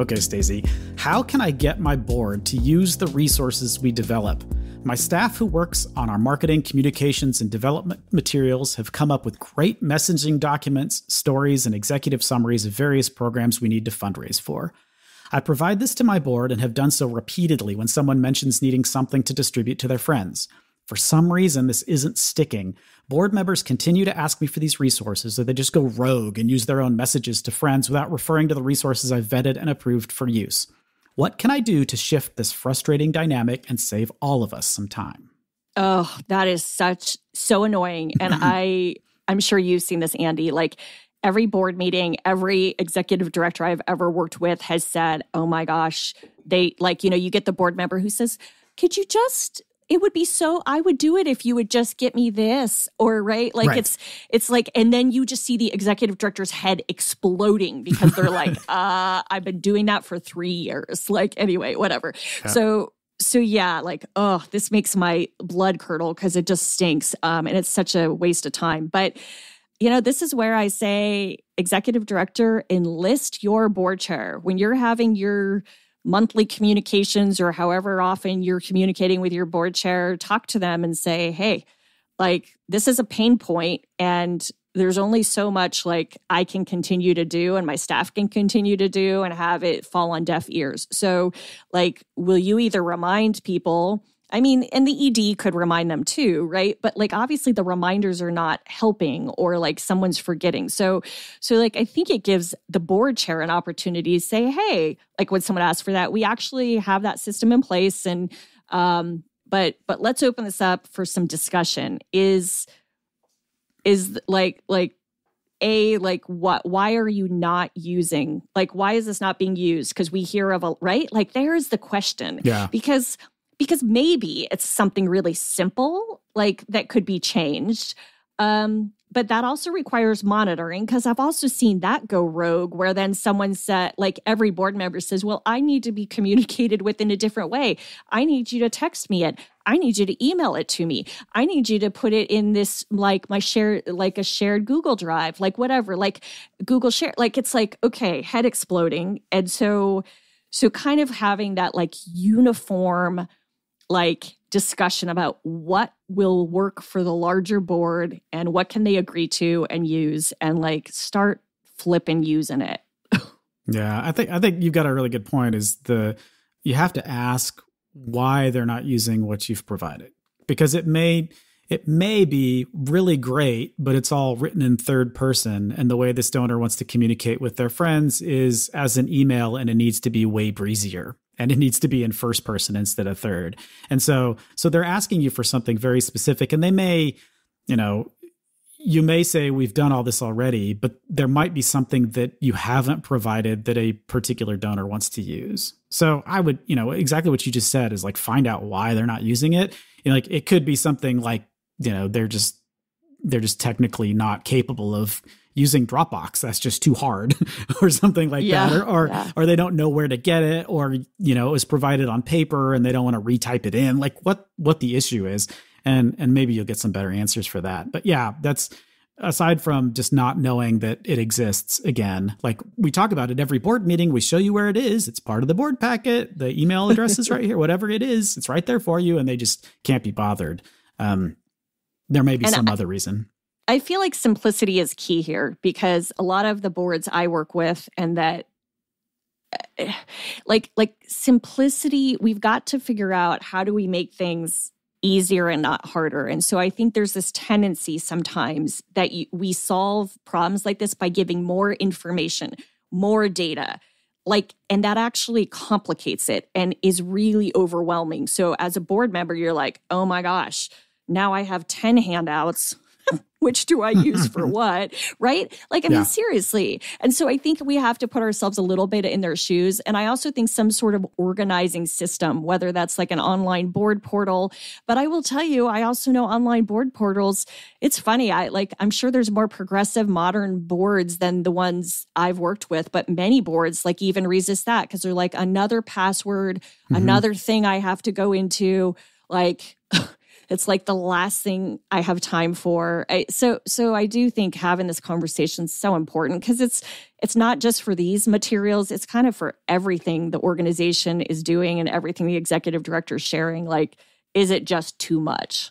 Okay, Stacey, how can I get my board to use the resources we develop? My staff who works on our marketing, communications, and development materials have come up with great messaging documents, stories, and executive summaries of various programs we need to fundraise for. I provide this to my board and have done so repeatedly when someone mentions needing something to distribute to their friends. For some reason, this isn't sticking. Board members continue to ask me for these resources, or they just go rogue and use their own messages to friends without referring to the resources I've vetted and approved for use. What can I do to shift this frustrating dynamic and save all of us some time? Oh, that is such so annoying. And I I'm sure you've seen this, Andy. Like every board meeting, every executive director I've ever worked with has said, Oh my gosh, they like, you know, you get the board member who says, Could you just it would be so i would do it if you would just get me this or right? Like right. it's it's like and then you just see the executive director's head exploding because they're like uh i've been doing that for three years. Like anyway whatever. Yeah. so so yeah like oh this makes my blood curdle because it just stinks um and it's such a waste of time. But you know this is where i say executive director enlist your board chair. When you're having your monthly communications or however often you're communicating with your board chair, talk to them and say, hey, like this is a pain point and there's only so much like I can continue to do and my staff can continue to do and have it fall on deaf ears. So like will you either remind people I mean, and the ED could remind them too, right? But like obviously the reminders are not helping or like someone's forgetting. So so like I think it gives the board chair an opportunity to say, "Hey, like when someone asks for that, we actually have that system in place and um but but let's open this up for some discussion. Is is like like a like what why are you not using like why is this not being used because we hear of a right like there's the question yeah because because maybe it's something really simple, like that could be changed. Um, but that also requires monitoring because I've also seen that go rogue where then someone said, like every board member says, Well, I need to be communicated with in a different way. I need you to text me it. I need you to email it to me. I need you to put it in this, like my share, like a shared Google Drive, like whatever, like Google Share. Like it's like, okay, head exploding. And so, so kind of having that like uniform, like discussion about what will work for the larger board and what can they agree to and use and like start flipping using it. yeah, I think I think you've got a really good point is the you have to ask why they're not using what you've provided because it may it may be really great, but it's all written in third person. And the way this donor wants to communicate with their friends is as an email, and it needs to be way breezier and it needs to be in first person instead of third. And so so they're asking you for something very specific and they may, you know, you may say we've done all this already, but there might be something that you haven't provided that a particular donor wants to use. So I would, you know, exactly what you just said is like find out why they're not using it. Like it could be something like, you know, they're just they're just technically not capable of using Dropbox. That's just too hard or something like yeah, that. Or or, yeah. or they don't know where to get it or you know, it was provided on paper and they don't want to retype it in. Like what what the issue is. And and maybe you'll get some better answers for that. But yeah, that's aside from just not knowing that it exists again like we talk about it every board meeting we show you where it is it's part of the board packet the email address is right here whatever it is it's right there for you and they just can't be bothered um, there may be and some I, other reason I feel like simplicity is key here because a lot of the boards I work with and that eh, like like simplicity we've got to figure out how do we make things easier and not harder. And so i think there's this tendency sometimes that you, we solve problems like this by giving more information more data like and that actually complicates it and is really overwhelming. So as a board member you're like oh my gosh now i have 10 handouts which do I use for what? Right? Like, I mean, seriously. And so I think we have to put ourselves a little bit in their shoes. And I also think some sort of organizing system, whether that's like an online board portal. But I will tell you, I also know online board portals. It's funny. I like, I'm sure there's more progressive modern boards than the ones I've worked with, but many boards like even resist that because they're like another password, mm-hmm. another thing I have to go into. Like, it's like the last thing I have time for. I, so so I do think having this conversation is so important because it's it's not just for these materials, it's kind of for everything the organization is doing and everything the executive director is sharing. Like, is it just too much?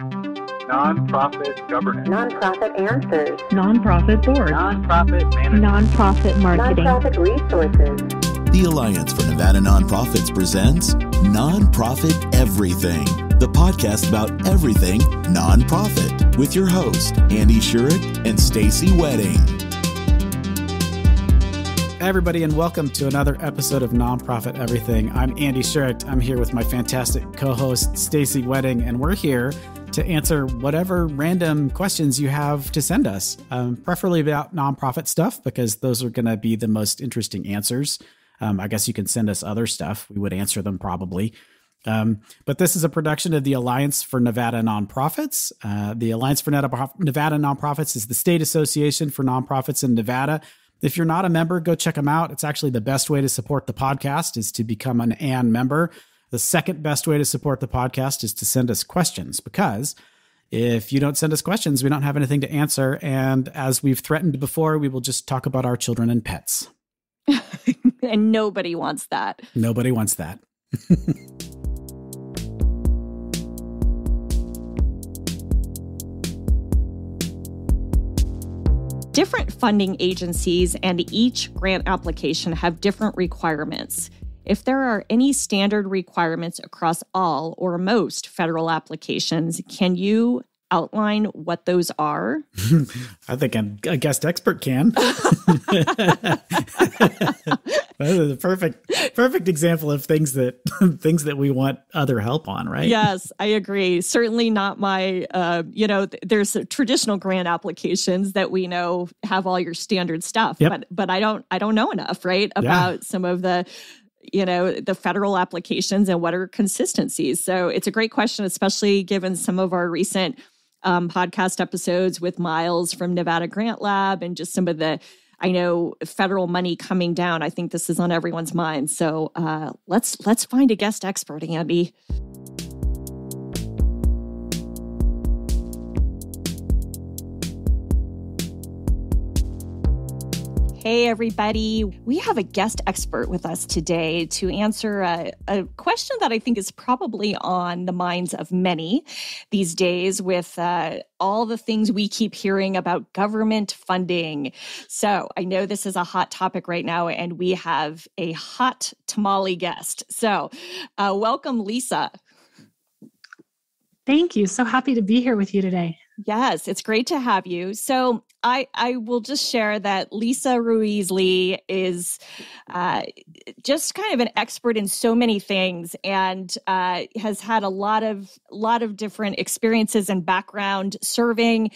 Nonprofit governance. Nonprofit answers. Nonprofit board. Nonprofit management. Nonprofit marketing. Nonprofit resources. The Alliance for Nevada Nonprofits presents Nonprofit Everything, the podcast about everything nonprofit, with your host Andy Shurick and Stacey Wedding. Everybody, and welcome to another episode of Nonprofit Everything. I'm Andy Shurick. I'm here with my fantastic co-host Stacey Wedding, and we're here to answer whatever random questions you have to send us, um, preferably about nonprofit stuff, because those are going to be the most interesting answers. Um, I guess you can send us other stuff. We would answer them probably. Um, but this is a production of the Alliance for Nevada Nonprofits. Uh, the Alliance for Nevada Nonprofits is the state association for nonprofits in Nevada. If you're not a member, go check them out. It's actually the best way to support the podcast is to become an ANN member. The second best way to support the podcast is to send us questions because if you don't send us questions, we don't have anything to answer. And as we've threatened before, we will just talk about our children and pets. and nobody wants that. Nobody wants that. different funding agencies and each grant application have different requirements. If there are any standard requirements across all or most federal applications, can you outline what those are? I think a guest expert can. A perfect, perfect example of things that things that we want other help on, right? Yes, I agree. Certainly not my. Uh, you know, there's traditional grant applications that we know have all your standard stuff, yep. but but I don't I don't know enough, right, about yeah. some of the you know the federal applications and what are consistencies so it's a great question especially given some of our recent um, podcast episodes with Miles from Nevada Grant Lab and just some of the I know federal money coming down. I think this is on everyone's mind. So uh, let's let's find a guest expert, Andy. Hey, everybody. We have a guest expert with us today to answer a, a, question that I think is probably on the minds of many these days with uh, all the things we keep hearing about government funding. So I know this is a hot topic right now, and we have a hot tamale guest. So uh, welcome, Lisa. Thank you. So happy to be here with you today. Yes, it's great to have you. So I I will just share that Lisa Ruiz Lee is uh, just kind of an expert in so many things and uh, has had a lot of lot of different experiences and background serving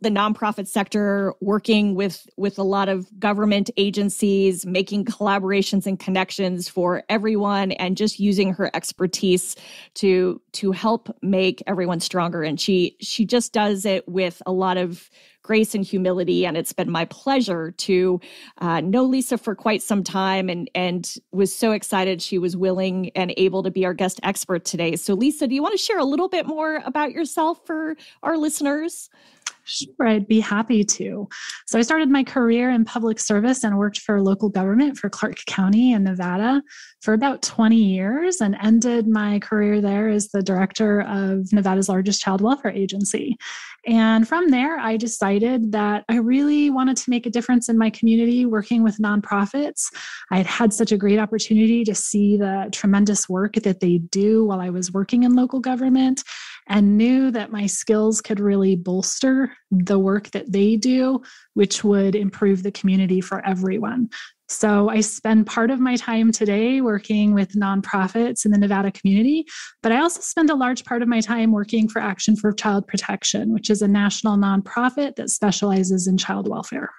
the nonprofit sector, working with with a lot of government agencies, making collaborations and connections for everyone, and just using her expertise to to help make everyone stronger. And she she just does does it with a lot of grace and humility. And it's been my pleasure to uh, know Lisa for quite some time and, and was so excited she was willing and able to be our guest expert today. So, Lisa, do you want to share a little bit more about yourself for our listeners? Sure, I'd be happy to. So, I started my career in public service and worked for local government for Clark County in Nevada for about 20 years and ended my career there as the director of Nevada's largest child welfare agency. And from there, I decided that I really wanted to make a difference in my community working with nonprofits. I had had such a great opportunity to see the tremendous work that they do while I was working in local government and knew that my skills could really bolster the work that they do, which would improve the community for everyone. So I spend part of my time today working with nonprofits in the Nevada community, but I also spend a large part of my time working for Action for Child Protection, which is a national nonprofit that specializes in child welfare.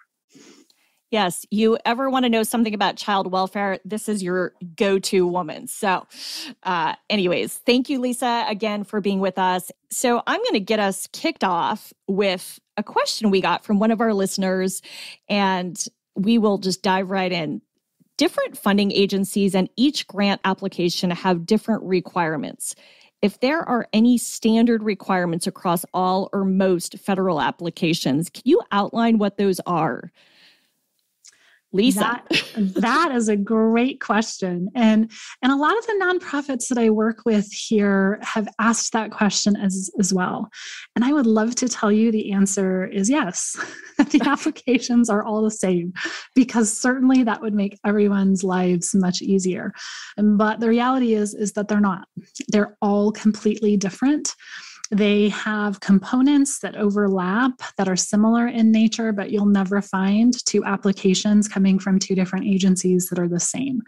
Yes, you ever want to know something about child welfare, this is your go to woman. So, uh, anyways, thank you, Lisa, again for being with us. So, I'm going to get us kicked off with a question we got from one of our listeners, and we will just dive right in. Different funding agencies and each grant application have different requirements. if there are any standard requirements across all or most federal applications. Can you outline what those are? Lisa. That, that is a great question. And and a lot of the nonprofits that I work with here have asked that question as, as well. And I would love to tell you the answer is yes. the applications are all the same because certainly that would make everyone's lives much easier. But the reality is is that they're not. They're all completely different. They have components that overlap that are similar in nature, but you'll never find two applications coming from two different agencies that are the same.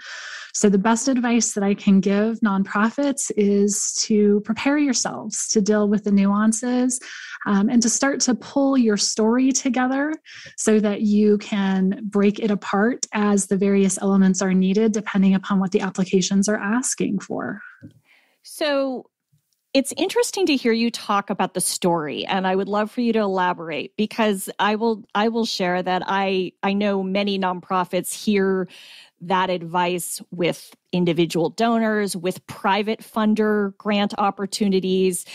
So, the best advice that I can give nonprofits is to prepare yourselves to deal with the nuances um, and to start to pull your story together so that you can break it apart as the various elements are needed, depending upon what the applications are asking for. So, it's interesting to hear you talk about the story and I would love for you to elaborate because I will I will share that I I know many nonprofits hear that advice with individual donors, with private funder grant opportunities.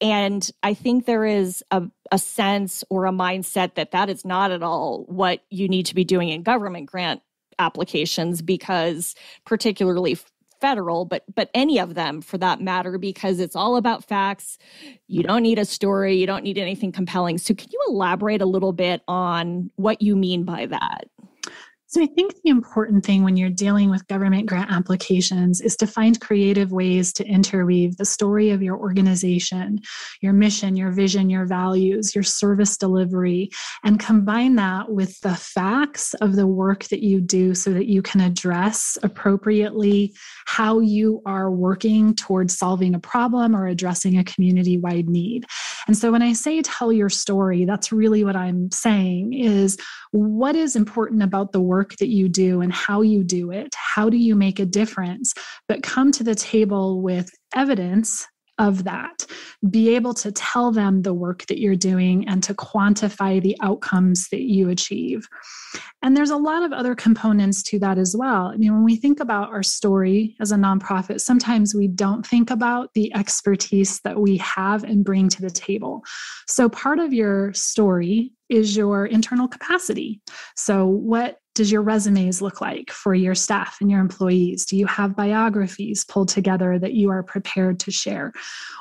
And I think there is a, a sense or a mindset that that is not at all what you need to be doing in government grant applications because particularly federal but but any of them for that matter because it's all about facts. You don't need a story. You don't need anything compelling. So can you elaborate a little bit on what you mean by that so I think the important thing when you're dealing with government grant applications is to find creative ways to interweave the story of your organization, your mission, your vision, your values, your service delivery, and combine that with the facts of the work that you do so that you can address appropriately how you are working towards solving a problem or addressing a community wide need. And so when I say tell your story, that's really what I'm saying is what is important about the work that you do and how you do it? How do you make a difference? But come to the table with evidence of that. Be able to tell them the work that you're doing and to quantify the outcomes that you achieve. And there's a lot of other components to that as well. I mean, when we think about our story as a nonprofit, sometimes we don't think about the expertise that we have and bring to the table. So, part of your story is your internal capacity. So, what does your resumes look like for your staff and your employees? Do you have biographies pulled together that you are prepared to share?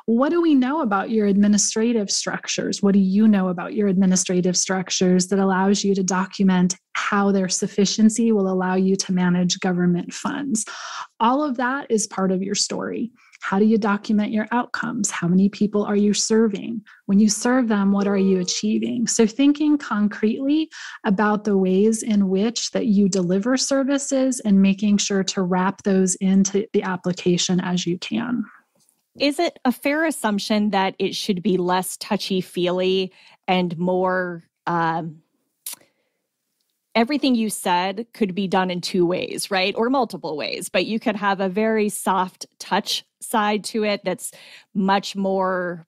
What do we know about your administrative structures? What do you know about your administrative structures that allows you to document how their sufficiency will allow you to manage government funds? All of that is part of your story. How do you document your outcomes? How many people are you serving? When you serve them, what are you achieving? So thinking concretely about the ways in which that you deliver services and making sure to wrap those into the application as you can. Is it a fair assumption that it should be less touchy feely and more um, everything you said could be done in two ways, right? Or multiple ways, but you could have a very soft touch side to it that's much more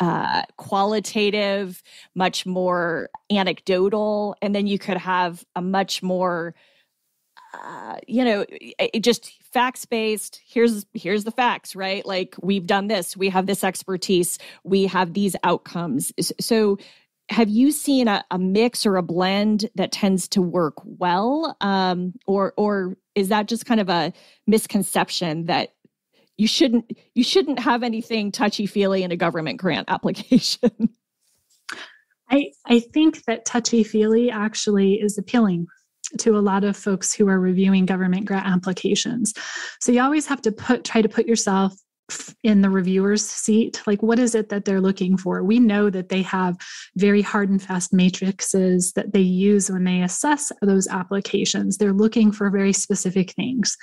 uh, qualitative, much more anecdotal, and then you could have a much more, uh, you know, it just facts based. Here's here's the facts, right? Like we've done this, we have this expertise, we have these outcomes. So have you seen a, a, mix or a blend that tends to work well? Um, or or is that just kind of a misconception that you shouldn't you shouldn't have anything touchy feely in a government grant application? I i think that touchy feely actually is appealing to a lot of folks who are reviewing government grant applications. So you always have to put try to put yourself in the reviewer's seat. Like what is it that they're looking for? We know that they have very hard and fast matrices that they use when they assess those applications. They're looking for very specific things.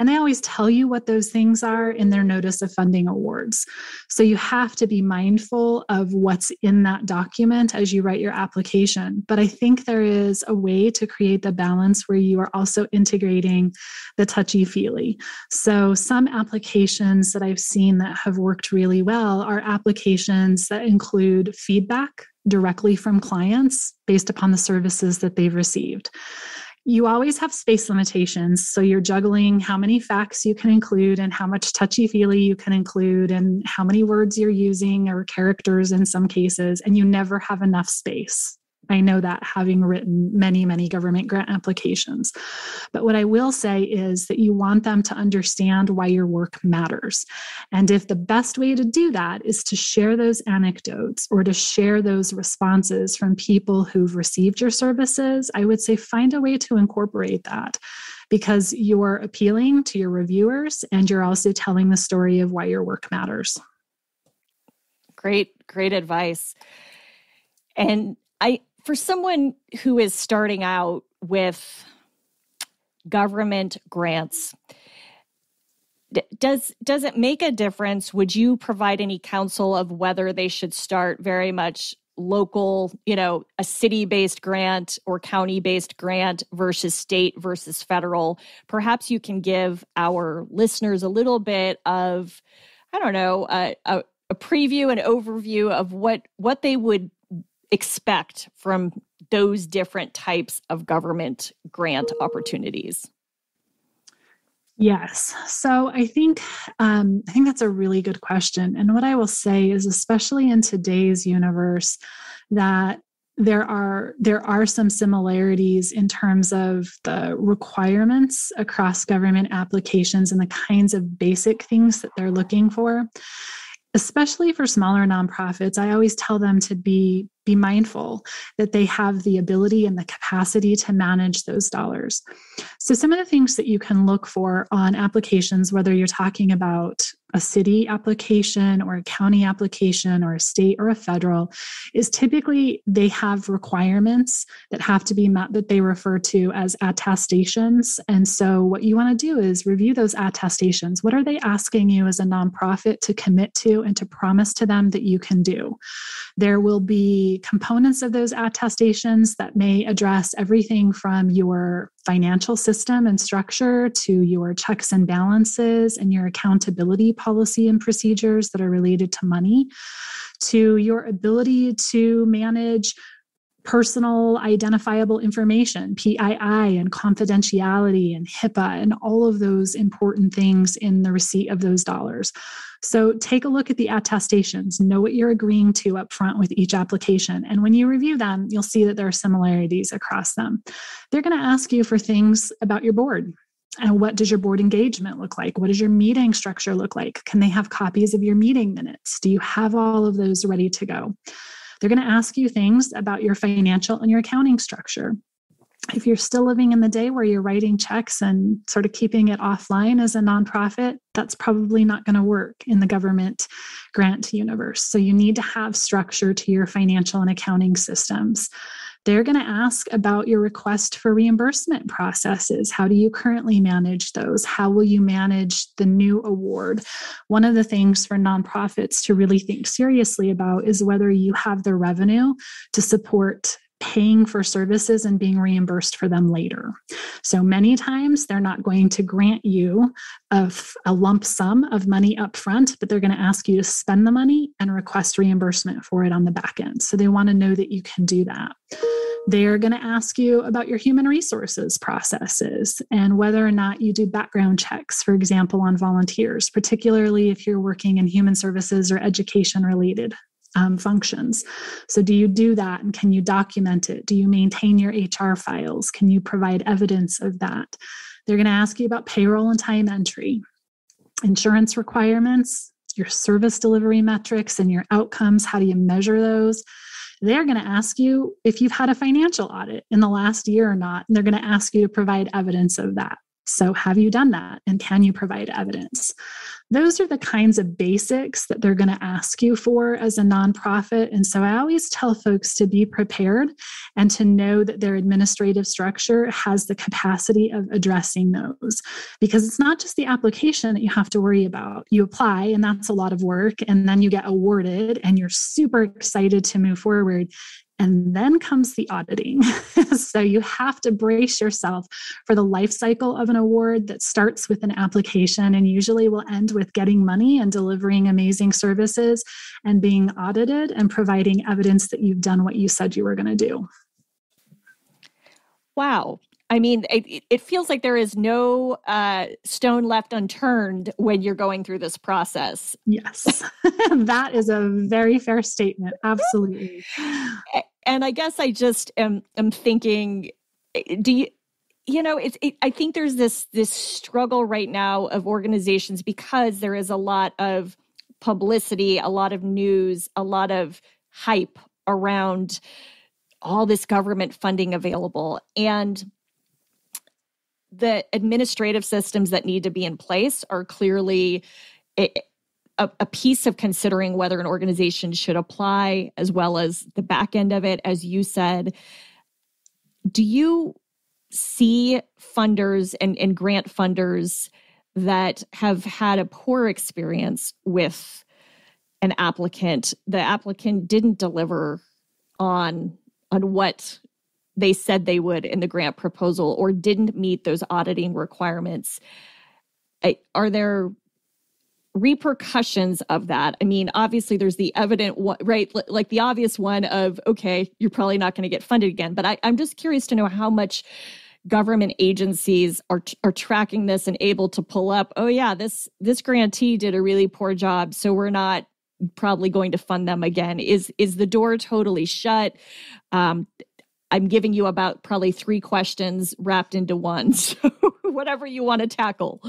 And they always tell you what those things are in their notice of funding awards. So you have to be mindful of what's in that document as you write your application. But i think there is a way to create the balance where you are also integrating the touchy feely so some applications that i've seen that have worked really well are applications that include feedback directly from clients based upon the services that they've received. you always have space limitations. So you're juggling how many facts you can include and how much touchy feely you can include and how many words you're using or characters in some cases, and you never have enough space. I know that having written many, many government grant applications. But what I will say is that you want them to understand why your work matters. And if the best way to do that is to share those anecdotes or to share those responses from people who've received your services, I would say find a way to incorporate that because you're appealing to your reviewers and you're also telling the story of why your work matters. Great, great advice. And I for someone who is starting out with government grants does does it make a difference? Would you provide any counsel of whether they should start very much local you know a city based grant or county based grant versus state versus federal? Perhaps you can give our listeners a little bit of i don't know a, a, a preview and overview of what what they would expect from those different types of government grant opportunities? Yes. So I think um, I think that's a really good question. And what I will say is, especially in today's universe, that there are there are some similarities in terms of the requirements across government applications and the kinds of basic things that they're looking for especially for smaller nonprofits i always tell them to be be mindful that they have the ability and the capacity to manage those dollars. So, some of the things that you can look for on applications, whether you're talking about a city application or a county application or a state or a federal, is typically they have requirements that have to be met that they refer to as attestations. And so, what you want to do is review those attestations. What are they asking you as a nonprofit to commit to and to promise to them that you can do? There will be components of those attestations that may address everything from your financial system and structure to your checks and balances and your accountability policy and procedures that are related to money to your ability to manage personal identifiable information, PII, and confidentiality, and HIPAA, and all of those important things in the receipt of those dollars. So take a look at the attestations, know what you're agreeing to up front with each application. And when you review them, you'll see that there are similarities across them. They're going to ask you for things about your board. And what does your board engagement look like? What does your meeting structure look like? Can they have copies of your meeting minutes? Do you have all of those ready to go? They're going to ask you things about your financial and your accounting structure if you're still living in the day where you're writing checks and sort of keeping it offline as a nonprofit, that's probably not going to work in the government grant universe. So you need to have structure to your financial and accounting systems. They're going to ask about your request for reimbursement processes. How do you currently manage those? How will you manage the new award? One of the things for nonprofits to really think seriously about is whether you have the revenue to support paying for services and being reimbursed for them later. So many times they're not going to grant you a, a lump sum of money up front, but they're going to ask you to spend the money and request reimbursement for it on the back end. So they want to know that you can do that. They're going to ask you about your human resources processes and whether or not you do background checks, for example, on volunteers, particularly if you're working in human services or education related um, functions. So, do you do that and can you document it? Do you maintain your HR files? Can you provide evidence of that? They're going to ask you about payroll and time entry, insurance requirements, your service delivery metrics, and your outcomes. How do you measure those? They're going to ask you if you've had a financial audit in the last year or not, and they're going to ask you to provide evidence of that. So, have you done that? And can you provide evidence? Those are the kinds of basics that they're going to ask you for as a nonprofit. And so, I always tell folks to be prepared and to know that their administrative structure has the capacity of addressing those. Because it's not just the application that you have to worry about. You apply, and that's a lot of work, and then you get awarded, and you're super excited to move forward. And then comes the auditing. so you have to brace yourself for the life cycle of an award that starts with an application and usually will end with getting money and delivering amazing services and being audited and providing evidence that you've done what you said you were going to do. Wow. I mean, it, it feels like there is no uh, stone left unturned when you're going through this process. Yes, that is a very fair statement. Absolutely. And I guess I just am, am thinking, eh, do you? You know, it's. It, I think there's this this struggle right now of organizations because there is a lot of publicity, a lot of news, a lot of hype around all this government funding available, and the administrative systems that need to be in place are clearly a, a, piece of considering whether an organization should apply, as well as the back end of it, as you said. Do you see funders and, and grant funders that have had a poor experience with an applicant? The applicant didn't deliver on on what they said they would in the grant proposal or didn't meet those auditing requirements. Are there repercussions of that? I mean, obviously, there's the evident right? Like the obvious one of, okay, you're probably not going to get funded again. But I, I'm just curious to know how much government agencies are are tracking this and able to pull up oh yeah this this grantee did a really poor job so we're not probably going to fund them again is is the door totally shut um, I'm giving you about probably three questions wrapped into one. So whatever you want to tackle.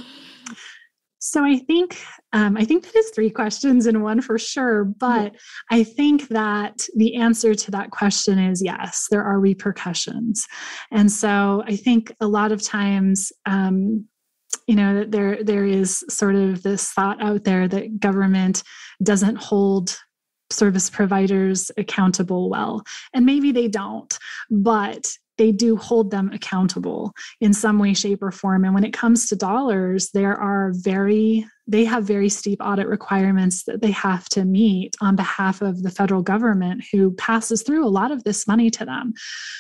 So I think um, I think that is three questions in one for sure. But. I think that the answer to that question is yes. There are repercussions, and so I think a lot of times. Um, you know that there there is sort of this thought out there that government doesn't hold service providers accountable well. And maybe they don't, but they do hold them accountable in some way, shape, or form. And when it comes to dollars, there are very they have very steep audit requirements that they have to meet on behalf of the federal government who passes through a lot of this money to them.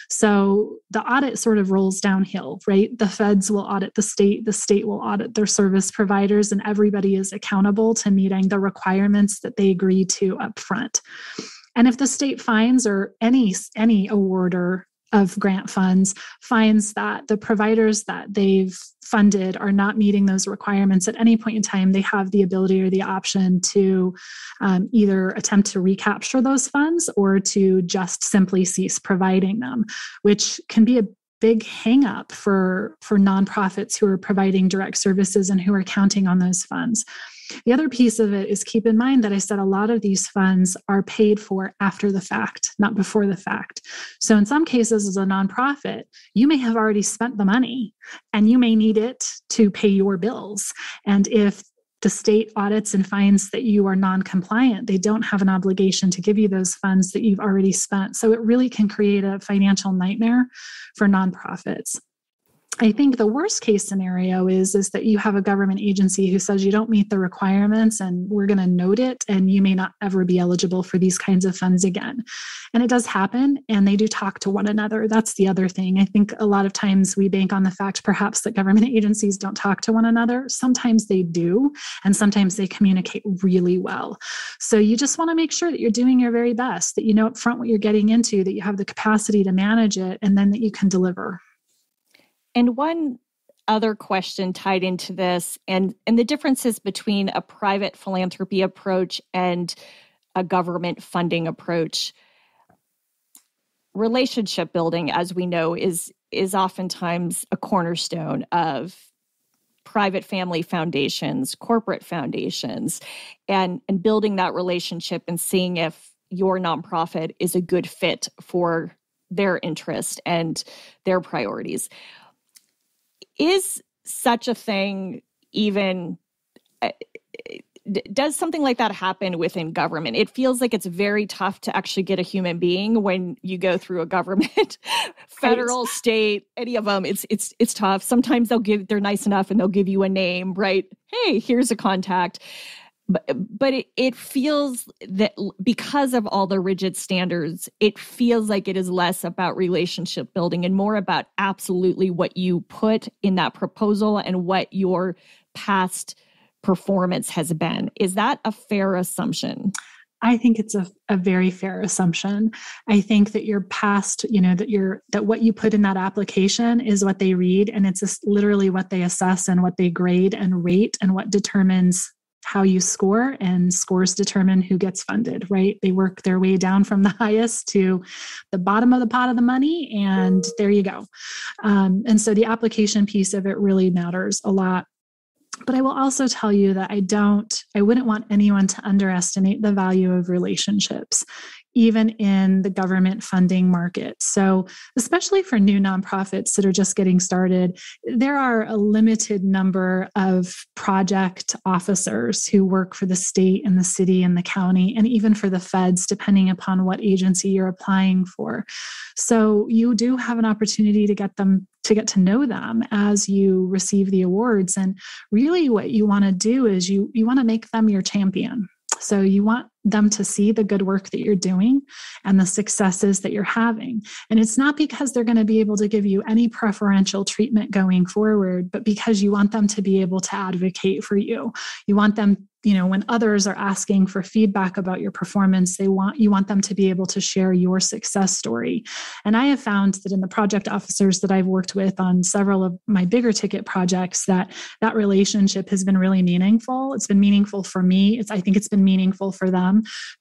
So the audit sort of rolls downhill, right? The feds will audit the state, the state will audit their service providers, and everybody is accountable to meeting the requirements that they agree to up front. And if the state finds or any any awarder of grant funds finds that the providers that they've funded are not meeting those requirements at any point in time, they have the ability or the option to um, either attempt to recapture those funds or to just simply cease providing them, which can be a big hangup for for nonprofits who are providing direct services and who are counting on those funds. The other piece of it is keep in mind that I said a lot of these funds are paid for after the fact, not before the fact. So, in some cases, as a nonprofit, you may have already spent the money and you may need it to pay your bills. And if the state audits and finds that you are non compliant, they don't have an obligation to give you those funds that you've already spent. So it really can create a financial nightmare for nonprofits. I think the worst case scenario is is that you have a government agency who says you don't meet the requirements and we're going to note it and you may not ever be eligible for these kinds of funds again. And it does happen and they do talk to one another. That's the other thing. I think a lot of times we bank on the fact perhaps that government agencies don't talk to one another. Sometimes they do and sometimes they communicate really well. So you just want to make sure that you're doing your very best, that you know up front what you're getting into, that you have the capacity to manage it and then that you can deliver. And one other question tied into this and and the differences between a private philanthropy approach and a government funding approach relationship building as we know is is oftentimes a cornerstone of private family foundations corporate foundations and and building that relationship and seeing if your nonprofit is a good fit for their interest and their priorities is such a thing even uh, does something like that happen within government? It feels like it's very tough to actually get a human being when you go through a government federal right. state any of them it's it's it's tough. Sometimes they'll give they're nice enough and they'll give you a name right? Hey here's a contact but but it, it feels that because of all the rigid standards it feels like it is less about relationship building and more about absolutely what you put in that proposal and what your past performance has been is that a fair assumption I think it's a, a very fair assumption. I think that your past, you know, that you're that what you put in that application is what they read, and it's just literally what they assess and what they grade and rate, and what determines how you score and scores determine who gets funded right? They work their way down from the highest to the bottom of the pot of the money and there you go. Um, and so the application piece of it really matters a lot. But I will also tell you that I don't, I wouldn't want anyone to underestimate the value of relationships even in the government funding market. So, especially for new nonprofits that are just getting started, there are a limited number of project officers who work for the state and the city and the county, and even for the feds, depending upon what agency you're applying for. So, you do have an opportunity to get them to get to know them as you receive the awards and really what you want to do is you you want to make them your champion so you want them to see the good work that you're doing and the successes that you're having. And it's not because they're going to be able to give you any preferential treatment going forward, but because you want them to be able to advocate for you. You want them you know when others are asking for feedback about your performance they want you want them to be able to share your success story and i have found that in the project officers that i've worked with on several of my bigger ticket projects that that relationship has been really meaningful it's been meaningful for me it's i think it's been meaningful for them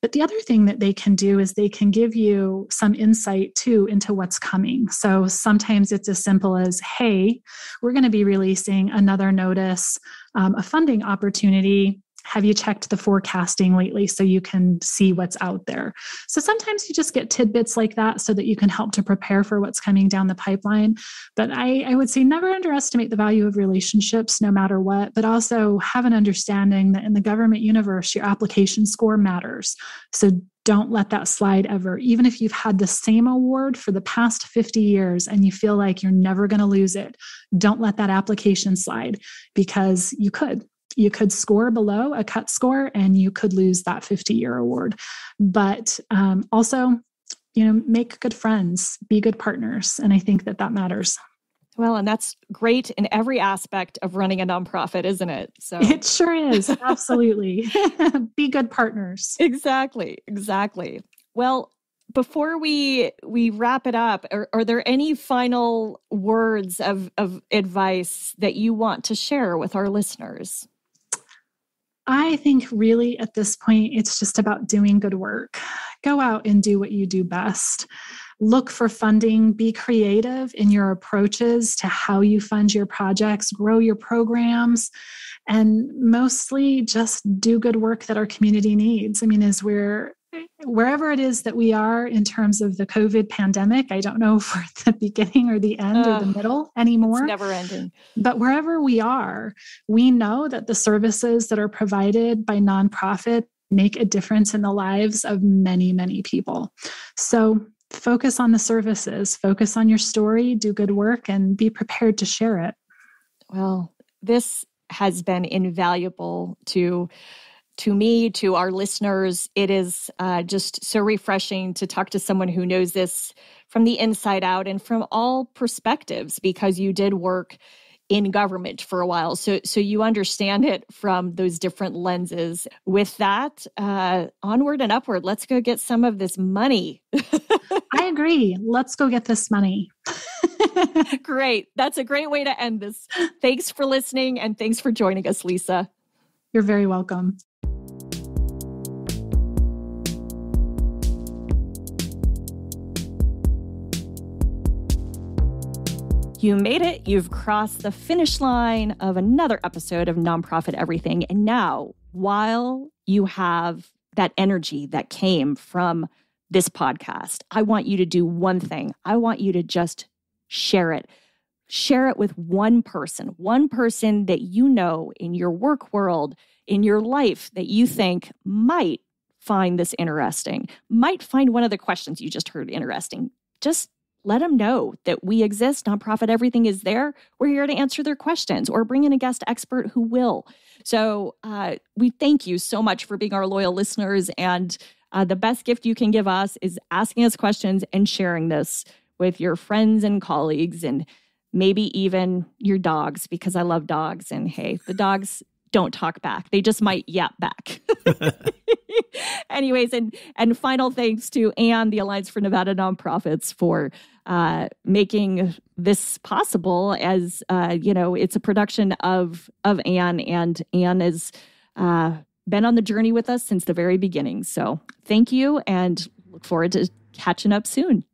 but the other thing that they can do is they can give you some insight too into what's coming. So sometimes it's as simple as hey we're going to be releasing another notice um, a funding opportunity have you checked the forecasting lately so you can see what's out there? So sometimes you just get tidbits like that so that you can help to prepare for what's coming down the pipeline. But I, I would say never underestimate the value of relationships, no matter what, but also have an understanding that in the government universe, your application score matters. So don't let that slide ever. Even if you've had the same award for the past 50 years and you feel like you're never going to lose it, don't let that application slide because you could you could score below a cut score and you could lose that 50 year award. But um, also, you know, make good friends, be good partners. And I think that that matters. Well, and that's great in every aspect of running a nonprofit, isn't it? So it sure is. Absolutely. be good partners. Exactly. Exactly. Well, before we we wrap it up, are, are there any final words of, of advice that you want to share with our listeners? I think really at this point, it's just about doing good work. Go out and do what you do best. Look for funding, be creative in your approaches to how you fund your projects, grow your programs, and mostly just do good work that our community needs. I mean, as we're wherever it is that we are in terms of the COVID pandemic, I don't know if we're at the beginning or the end uh, or the middle anymore. It's never ending. But wherever we are, we know that the services that are provided by nonprofit make a difference in the lives of many, many people. So focus on the services, focus on your story, do good work, and be prepared to share it. Well, this has been invaluable to to me, to our listeners, it is uh, just so refreshing to talk to someone who knows this from the inside out and from all perspectives because you did work in government for a while. So so you understand it from those different lenses. With that uh onward and upward let's go get some of this money. I agree. Let's go get this money. Great. That's a great way to end this. Thanks for listening and thanks for joining us lisa. You're very welcome You made it. You've crossed the finish line of another episode of Nonprofit Everything. And now, while you have that energy that came from this podcast, I want you to do one thing. I want you to just share it. Share it with one person, one person that you know in your work world, in your life that you think might find this interesting, might find one of the questions you just heard interesting. Just let them know that we exist. Nonprofit Everything is there. We're here to answer their questions or bring in a guest expert who will. So uh, we thank you so much for being our loyal listeners. And uh, the best gift you can give us is asking us questions and sharing this with your friends and colleagues and maybe even your dogs, because I love dogs. And hey, the dogs don't talk back, they just might yap back. Anyways, and and final thanks to ANN, the Alliance for Nevada Nonprofits, for uh, making this possible. As uh, you know, it's a production of of ANN, and ANN has uh, been on the journey with us since the very beginning. So thank you, and look forward to catching up soon.